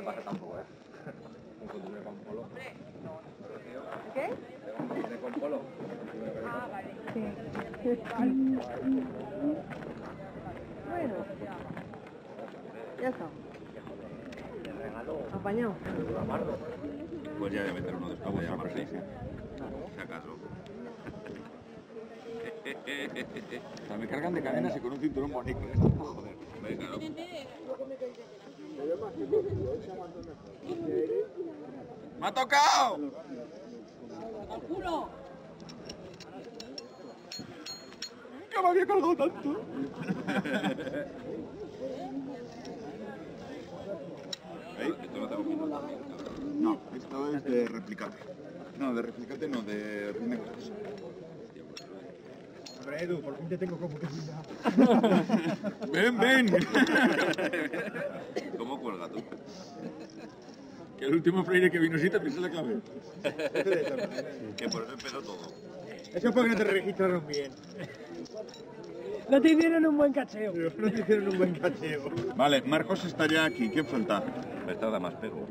le pasa tampoco, ¿eh? Inconfundible con Polo. ¿Qué? Inconfundible con Polo. Ah, vale. Sí. Bueno. Ya está. Apañado. Pues ya voy a meter uno de estos, voy a llamar seis. Si acaso. Me cargan de cadenas y con un cinturón bonito. Joder. ¡Me ha tocado! ¡Que me había cargado tanto! Esto no tengo minutos. No, esto es de replicate. No, de replicate no, de Rinecas. Hombre, Edu, por fin te tengo como que ¡Ven, ven! Que el último freire que vino sí te pisó la clave. Que por eso empezó todo. Eso es porque no te registraron bien. No te hicieron un buen cacheo. No te hicieron un buen cacheo. Vale, Marcos está ya aquí. ¿Quién falta? Da más pego.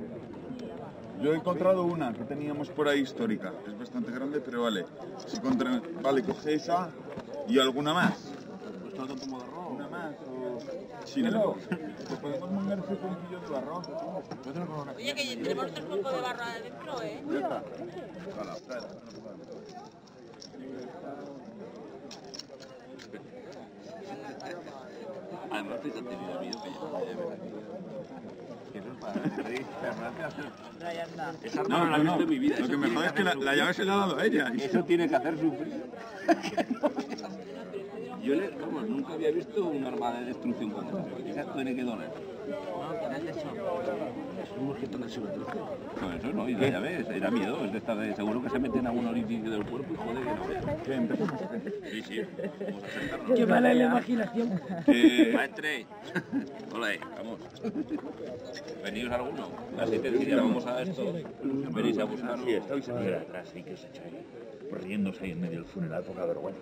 Yo he encontrado una que teníamos por ahí histórica. Es bastante grande, pero vale. Si contra... Vale, coge esa y alguna más. Una más o... Sí, no. Pues podemos mandar ese conquillo de barro. Oye, que tenemos otro poco de barro adentro, ¿eh? Ya está. Trae. Además, fíjate, mira, mira, que para Esa No, no, la he no, visto no. en mi vida. Lo que me tiene jode es que la, la llave se la ha dado a ella. Eso tiene que hacer sufrir. Yo le, vamos, nunca había visto un arma de destrucción como esa. Esa tiene que doler. Es un mosquito en el. No, eso no, y la llave era miedo, es de estar de seguro que se meten a un orificio del cuerpo y joder que no veas. ¿Qué? ¿Empezamos? Sí, sí, vamos a sentarnos. Qué mala es la imaginación. Eh, maestre, hola, vamos. ¿Venís alguno? Así te diría, vamos a esto. Venís a buscarlo. Sí, estáis en el atrás, sí que os echáis. Riéndose ahí en medio del funeral, poca vergüenza.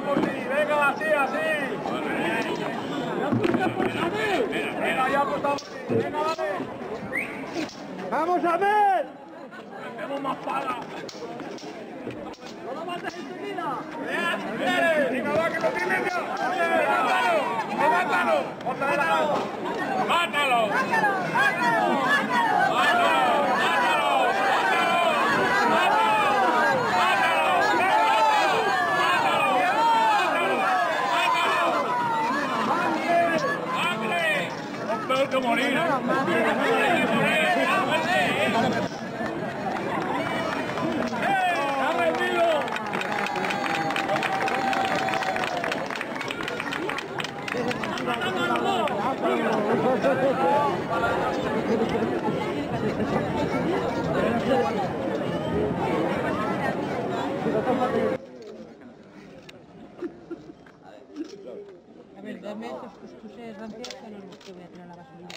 por ti. Venga, así, así. Venga, ya. Venga, dale. ¡Vamos a ver! ¡Tenemos más pala! ¡No lo mates enseguida! ¡Venga, va, que lo tienes ya! ¡Mátalo! ¡Mátalo! ¡Mátalo! ¡Mátalo! ¡Mátalo! ¡Mátalo! Que no los que voy a tirar a la gasolina.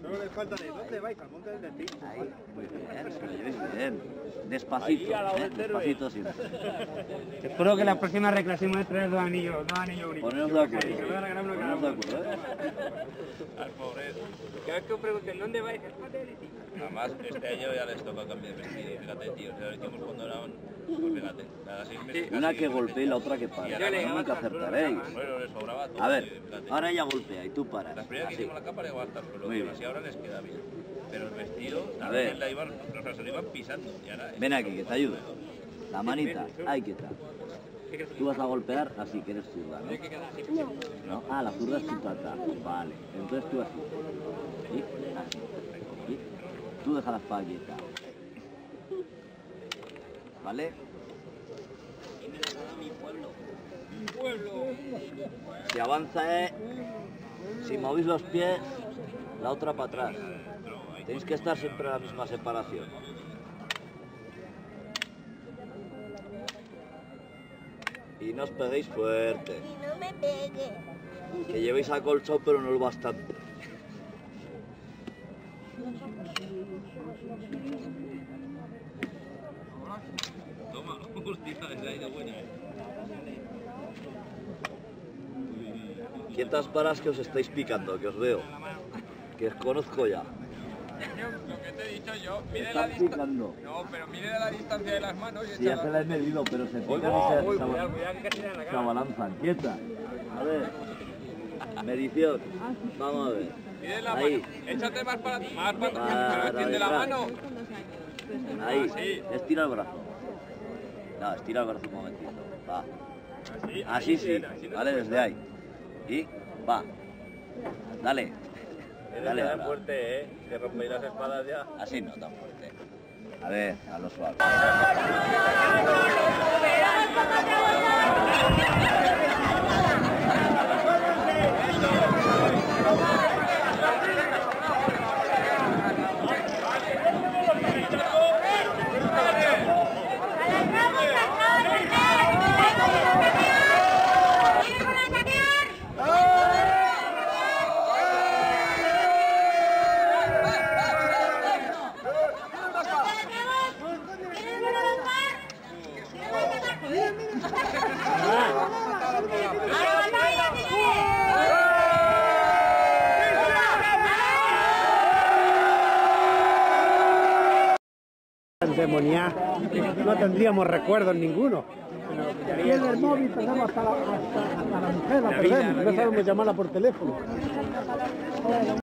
Solo les falta de dónde vais, al monte del dentista. Ahí, muy bien, bien. Despacito, ¿eh? despacito siempre. Espero que la próxima reclase muestre dos anillos, dos anillos únicos. Poneros de acuerdo. Me a Poneros de acuerdo, ¿eh? Al pobre. Cada vez que os pregunten dónde vais, para. Además, este año ya les toca cambiar de vestido. Fíjate, tío, ya lo hicimos cuando eran. Pues fíjate, cada seis meses. Una que golpee y la otra que pare. Yo Nunca acertaréis. Bueno, les sobraba todo. A ver, tío, ahora ella golpea y tú paras. La primera que hicimos la capa hasta el suelo, Muy pero ahora les queda bien. Pero el vestido, A ver. la iban, se lo iban pisando. Y ahora, Ven aquí, que te ayude. La manita, ahí que está. Tú vas a golpear así, que eres zurda, ¿no? ¿No? Ah, la zurda es tu tata. Vale, entonces tú así. ¿Sí? Así. ¿Sí? Tú deja la espalleta. ¿Vale? Si avanza es... Si movís los pies, la otra para atrás. Tenéis que estar siempre a la misma separación. Y no os peguéis fuerte. No me pegue. Que llevéis acolchado pero no lo bastante. toma, hostia, esa ha ido buena. eh. Quietas paras que os estáis picando, que os veo. Que os conozco ya. Lo que te he dicho yo, mide la distancia. No, pero mide la distancia de las manos y Sí, ya se la- he medido, pero se pican y se, se abalanzan. Quieta. A ver. Medición. Vamos a ver. Mide la Ahí. mano. Échate más para más para Para extiende la mano. Ahí. Así. Estira el brazo. No, estira el brazo un momentito. Va. Así, Así sí. bien, así no Vale, desde ahí. Y va. Dale. Dale. ahora. fuerte, ¿eh? Que rompéis las espadas ya. Así no tan fuerte. A ver, a lo suave. Endemoniar. No tendríamos recuerdos ninguno. Tiene el móvil, tenemos hasta la, hasta, hasta la mujer, la perdemos. No sabemos llamarla por teléfono.